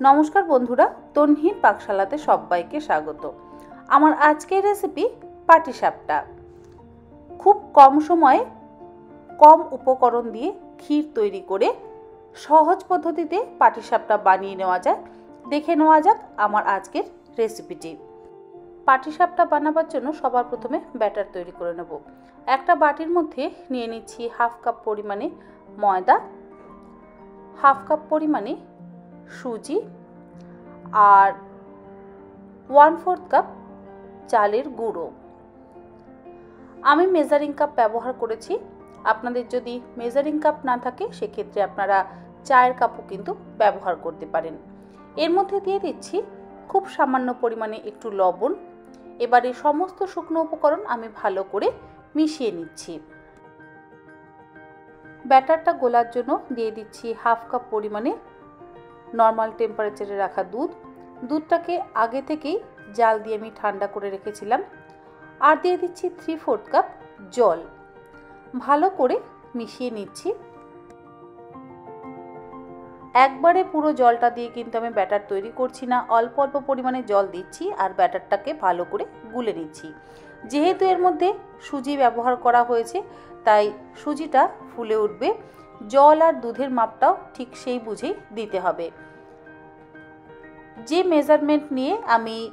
নমস্কার বন্ধুরা তনহির পাকশালাতে সবাইকে স্বাগত। আমার আজকের রেসিপি পাটিসাপটা। খুব কম সময়ে কম উপকরণ দিয়ে ক্ষীর তৈরি করে সহজ পদ্ধতিতে পাটিসাপটা বানিয়ে নেওয়া যায় দেখে নেওয়া যাক আমার আজকের রেসিপিটি পাটিসাপটা বানাবার জন্য সবার প্রথমে ব্যাটার তৈরি করে নেব। একটা বাটির মধ্যে নিয়ে নিচ্ছি হাফ কাপ পরিমাণে ময়দা হাফ কাপ পরিমাণে সুজি আর ওয়ান ফোর্থ কাপ চালের গুঁড়ো। আমি মেজারিং কাপ ব্যবহার করেছি। আপনাদের যদি মেজারিং কাপ না থাকে, সেক্ষেত্রে আপনারা চায়ের কাপও কিন্তু ব্যবহার করতে পারেন। এর মধ্যে দিয়ে দিচ্ছি খুব সামান্য পরিমাণে একটু লবণ। এবারে সমস্ত শুকনো উপকরণ আমি ভালো করে মিশিয়ে নিচ্ছি। ব্যাটারটা গোলার জন্য দিয়ে দিচ্ছি হাফ কাপ পরিমাণে নর্মাল টেম্পারেচারে রাখা দুধ। দুধটাকে আগে থেকেই জাল দিয়ে আমি ঠান্ডা করে রেখেছিলাম। আর দিয়ে দিচ্ছি থ্রি ফোর্থ কাপ জল। ভালো করে মিশিয়ে নিচ্ছি। একবারে পুরো জলটা দিয়ে কিন্তু আমি ব্যাটার তৈরি করছি না। অল্প অল্প পরিমাণে জল দিচ্ছি আর ব্যাটারটাকে ভালো করে গুলে নিচ্ছি। যেহেতু এর মধ্যে সুজি ব্যবহার করা হয়েছে, তাই সুজিটা ফুলে উঠবে। জল আর দুধের মাপটাও ঠিক সেই বুঝেই দিতে হবে। যে মেজারমেন্ট নিয়ে আমি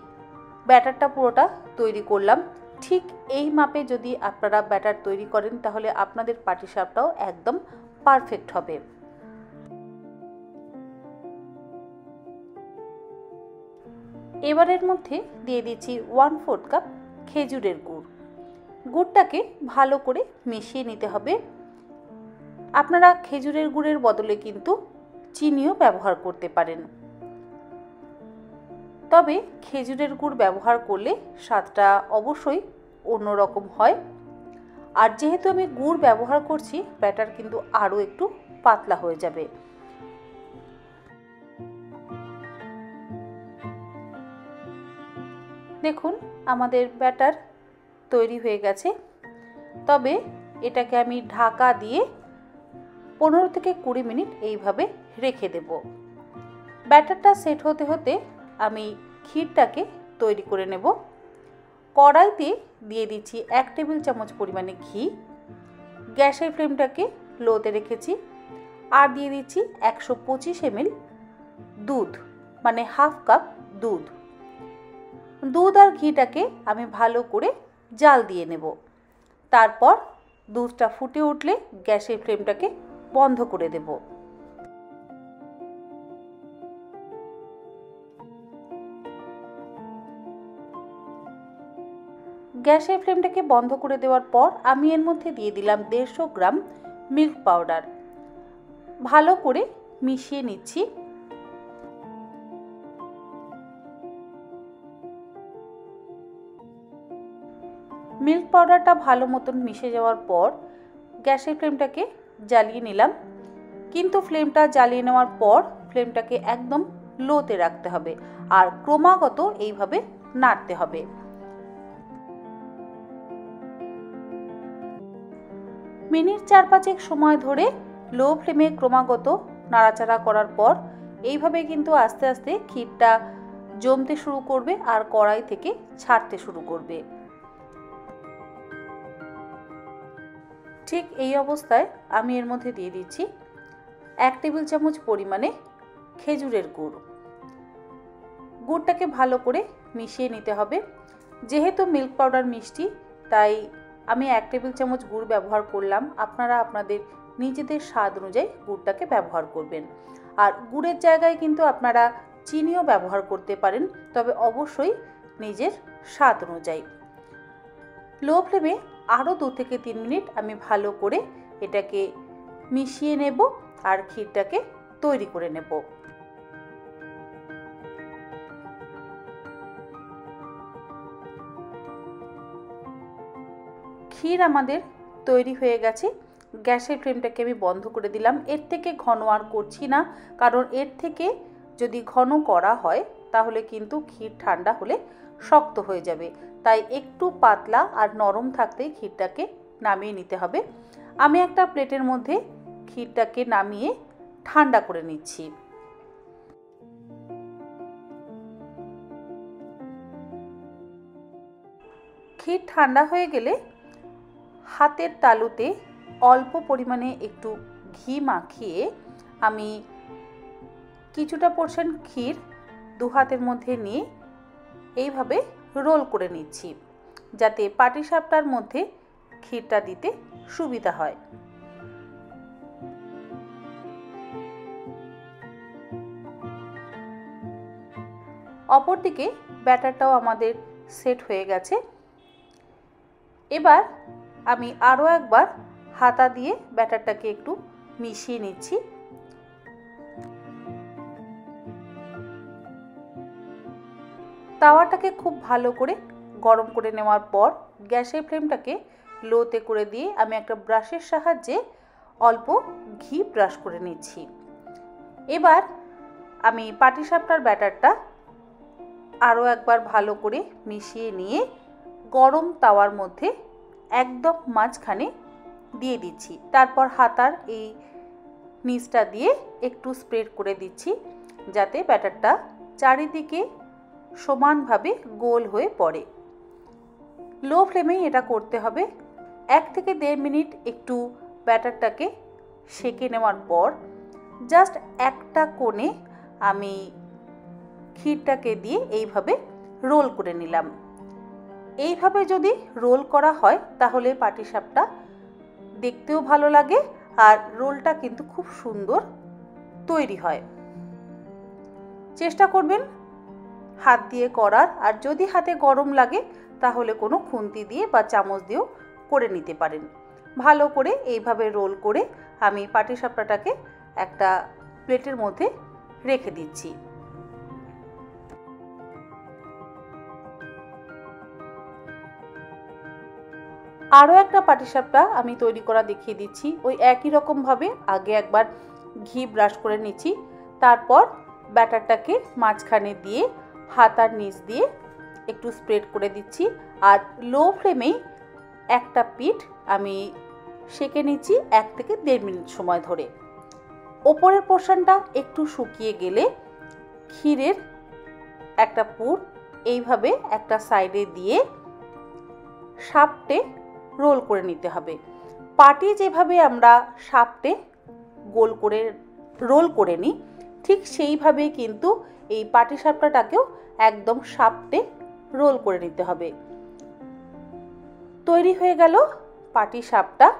ব্যাটারটা পুরোটা তৈরি করলাম, ঠিক এই মাপে যদি আপনারা ব্যাটার তৈরি করেন, তাহলে আপনাদের পাটিসাপটাও একদম পারফেক্ট হবে। এবারের মধ্যে দিয়ে দিচ্ছি ওয়ান ফোর্থ কাপ খেজুরের গুড়। গুড়টাকে ভালো করে মিশিয়ে নিতে হবে। আপনারা খেজুরের গুড়ের বদলে কিন্তু চিনিও ব্যবহার করতে পারেন। তবে খেজুরের গুড় ব্যবহার করলে স্বাদটা অবশ্যই অন্যরকম হয়। আর যেহেতু আমি গুড় ব্যবহার করছি, ব্যাটার কিন্তু আরও একটু পাতলা হয়ে যাবে। দেখুন, আমাদের ব্যাটার তৈরি হয়ে গেছে। তবে এটাকে আমি ঢাকা দিয়ে পনেরো থেকে কুড়ি মিনিট এইভাবে রেখে দেব। ব্যাটারটা সেট হতে হতে আমি ক্ষীরটাকে তৈরি করে নেব। কড়াইতে দিয়ে দিচ্ছি এক টেবিল চামচ পরিমাণে ঘি। গ্যাসের ফ্লেমটাকে লোতে রেখেছি। আর দিয়ে দিচ্ছি একশো পঁচিশ এমএল দুধ মানে হাফ কাপ দুধ। দুধ আর ঘিটাকে আমি ভালো করে জাল দিয়ে নেব। তারপর দুধটা ফুটে উঠলে গ্যাসের ফ্লেমটাকে বন্ধ করে দেব। গ্যাসের ফ্লেমটাকে বন্ধ করে দেওয়ার পর আমি এর মধ্যে দিয়ে দিলাম দেড়শো গ্রাম মিল্ক পাউডার। ভালো করে মিশিয়ে নিচ্ছি। মিল্ক পাউডারটা ভালো মতন মিশে যাওয়ার পর গ্যাসের ফ্লেমটাকে জ্বালিয়ে নিলাম। কিন্তু ফ্লেমটা জ্বালিয়ে নেওয়ার পর ফ্লেমটাকে একদম লোতে রাখতে হবে আর ক্রমাগত এইভাবে নাড়তে হবে। মিনিট চার পাঁচেক সময় ধরে লো ফ্লেমে ক্রমাগত নাড়াচাড়া করার পর এইভাবে কিন্তু আস্তে আস্তে ক্ষীরটা জমতে শুরু করবে আর কড়াই থেকে ছাড়তে শুরু করবে। ঠিক এই অবস্থায় আমি এর মধ্যে দিয়ে দিচ্ছি এক টেবিল চামচ পরিমাণে খেজুরের গুড়। গুড়টাকে ভালো করে মিশিয়ে নিতে হবে। যেহেতু মিল্ক পাউডার মিষ্টি, তাই আমি এক টেবিল চামচ গুড় ব্যবহার করলাম। আপনারা আপনাদের নিজেদের স্বাদ অনুযায়ী গুড়টাকে ব্যবহার করবেন। আর গুড়ের জায়গায় কিন্তু আপনারা চিনিও ব্যবহার করতে পারেন, তবে অবশ্যই নিজের স্বাদ অনুযায়ী। লো ফ্লেমে আরও দু থেকে তিন মিনিট আমি ভালো করে এটাকে মিশিয়ে নেব আর ক্ষীরটাকে তৈরি করে নেব। ক্ষীর আমাদের তৈরি হয়ে গেছে। গ্যাসের ফ্লেমটাকে আমি বন্ধ করে দিলাম। এর থেকে ঘন আর করছি না, কারণ এর থেকে যদি ঘন করা হয়, তাহলে কিন্তু ক্ষীর ঠান্ডা হলে শক্ত হয়ে যাবে। তাই একটু পাতলা আর নরম থাকতেই ক্ষীরটাকে নামিয়ে নিতে হবে। আমি একটা প্লেটের মধ্যে ক্ষীরটাকে নামিয়ে ঠান্ডা করে নিচ্ছি। ক্ষীর ঠান্ডা হয়ে গেলে হাতের তালুতে অল্প পরিমাণে একটু ঘি মাখিয়ে আমি কিছুটা পোর্শন ক্ষীর দু হাতের মধ্যে নিয়ে এইভাবে রোল করে নিচ্ছি, যাতে পাটিসাপটার মধ্যে ক্ষীরটা দিতে সুবিধা হয়। অপরদিকে ব্যাটারটাও আমাদের সেট হয়ে গেছে। এবার আমি আরও একবার হাতা দিয়ে ব্যাটারটাকে একটু মিশিয়ে নিচ্ছি। তাওয়াটাকে খুব ভালো করে গরম করে নেওয়ার পর গ্যাসের ফ্লেমটাকে লোতে করে দিয়ে আমি একটা ব্রাশের সাহায্যে অল্প ঘি ব্রাশ করে নিচ্ছি। এবার আমি পাটিসাপটার ব্যাটারটা আরও একবার ভালো করে মিশিয়ে নিয়ে গরম তাওয়ার মধ্যে একদম মাঝখানে দিয়ে দিচ্ছি। তারপর হাতার এই নিচটা দিয়ে একটু স্প্রেড করে দিচ্ছি, যাতে ব্যাটারটা চারিদিকে সমানভাবে গোল হয়ে পড়ে। লো ফ্লেমেই এটা করতে হবে। এক থেকে দেড় মিনিট একটু ব্যাটারটাকে সেকে নেওয়ার পর জাস্ট একটা কোণে আমি ক্ষীরটাকে দিয়ে এইভাবে রোল করে নিলাম। এইভাবে যদি রোল করা হয় তাহলে পাটিসাপটা দেখতেও ভালো লাগে আর রোলটা কিন্তু খুব সুন্দর তৈরি হয়। চেষ্টা করবেন হাত দিয়ে করার, আর যদি হাতে গরম লাগে, তাহলে কোনো খুন্তি দিয়ে বা চামচ দিয়েও করে নিতে পারেন। ভালো করে এইভাবে রোল করে আমি পাটিসাপটাটাকে একটা প্লেটের মধ্যে রেখে দিচ্ছি। আরও একটা পাটিসাপটা আমি তৈরি করা দেখিয়ে দিচ্ছি। ওই একই রকমভাবে আগে একবার ঘি ব্রাশ করে নিচ্ছি, তারপর ব্যাটারটাকে মাঝখানে দিয়ে হাতার নিচ দিয়ে একটু স্প্রেড করে দিচ্ছি। আর লো ফ্লেমেই একটা পিঠ আমি সেঁকে নিচ্ছি এক থেকে দেড় মিনিট সময় ধরে। ওপরের পোর্শনটা একটু শুকিয়ে গেলে ক্ষীরের একটা পুর এইভাবে একটা সাইডে দিয়ে সাপটে রোল করে নিতে হবে। পাটি যেভাবে আমরা সাপটে গোল করে রোল করে নিই, ঠিক সেইভাবেই কিন্তু এই পাটি সাপটাটাকেও একদম সাপটে রোল করে নিতে হবে। তৈরি হয়ে গেল পাটি সাপটা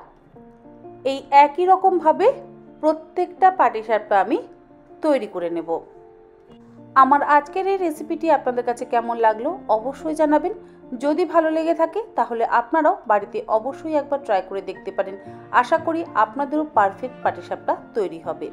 এই একই রকমভাবে প্রত্যেকটা পাটি সাপটা আমি তৈরি করে নেব। আমার আজকের এই রেসিপিটি আপনাদের কাছে কেমন লাগল অবশ্যই জানাবেন। যদি ভালো লেগে থাকে, তাহলে আপনারাও বাড়িতে অবশ্যই একবার ট্রাই করে দেখতে পারেন। আশা করি আপনাদেরও পারফেক্ট পাটিসাপটা তৈরি হবে।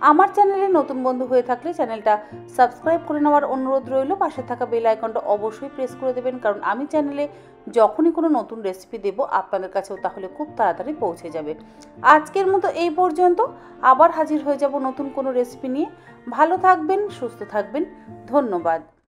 আমার চ্যানেলে নতুন বন্ধু হয়ে থাকলে চ্যানেলটা সাবস্ক্রাইব করে নেওয়ার অনুরোধ রইল। পাশে থাকা বেল আইকনটা অবশ্যই প্রেস করে দেবেন, কারণ আমি চ্যানেলে যখনই কোনো নতুন রেসিপি দেব, আপনাদের কাছেও তাহলে খুব তাড়াতাড়ি পৌঁছে যাবে। আজকের মতো এই পর্যন্ত। আবার হাজির হয়ে যাব নতুন কোনো রেসিপি নিয়ে। ভালো থাকবেন, সুস্থ থাকবেন। ধন্যবাদ।